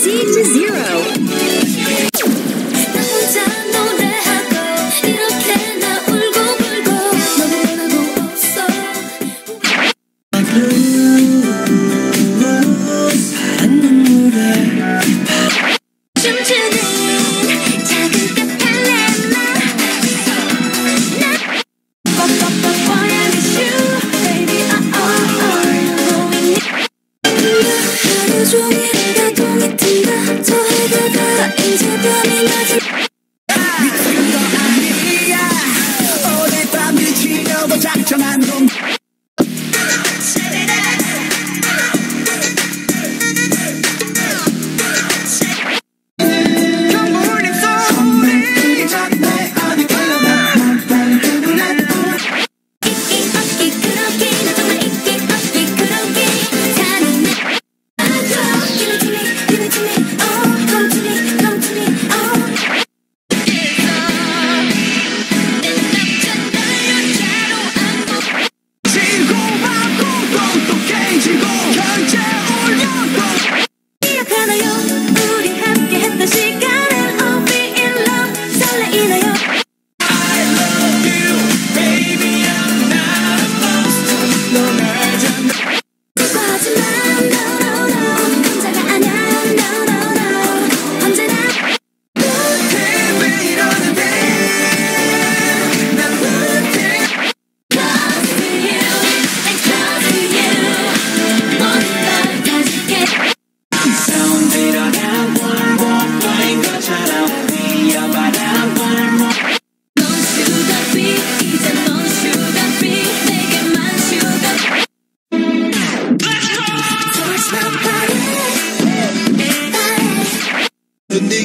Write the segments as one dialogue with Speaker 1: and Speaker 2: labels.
Speaker 1: Seed to Zero.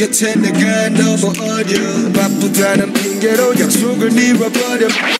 Speaker 2: 곁에 내가 너무 어려. 바쁘다는 핑계로 약속을 미뤄버려.